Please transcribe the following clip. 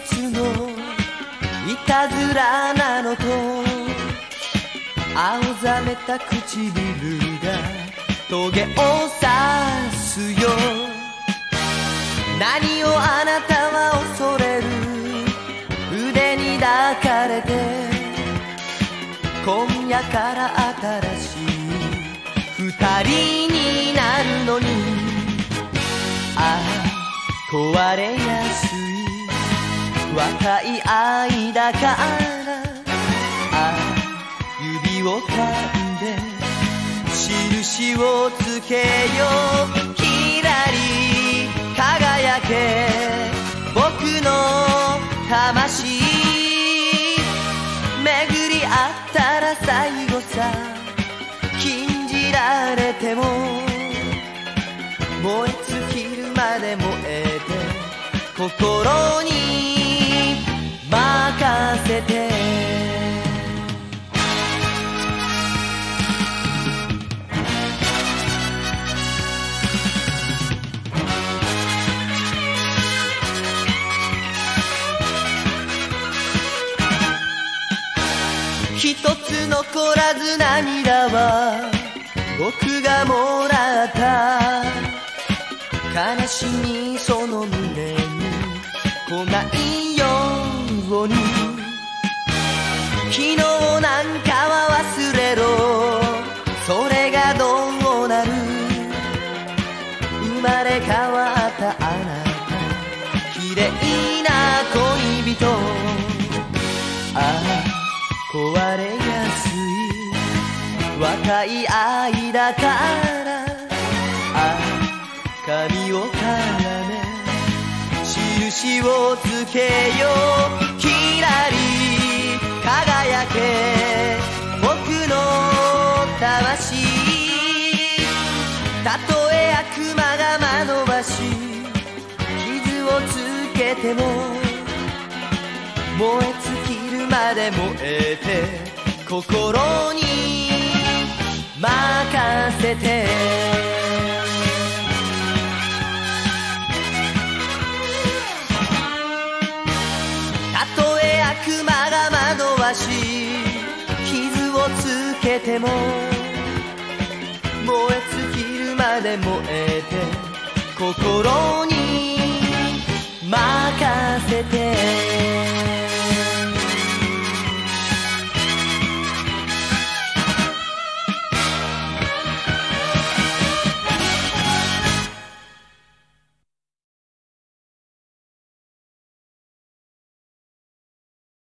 節のいたずらなのと青ざめた唇がトゲを刺すよ。何をあなたは恐れる？腕に抱かれて今夜から新しい二人になるのに。ああ壊れやすい。若い愛だからあ指を噛んで印をつけようきらり輝け僕の魂巡り合ったら最後さ禁じられても燃え尽きるまで燃えて心に任せて。一つ残らず涙は僕がもらった。悲しみその胸に来ないれ変わったあなた綺麗な恋人ああ壊れやすい若い愛だからああ髪を絡め印をつけようきらり輝け僕の魂。たとも燃え尽きるまで燃えて心に任せて。たとえ悪魔が惑わし傷をつけても燃え尽きるまで燃えて心にまかせて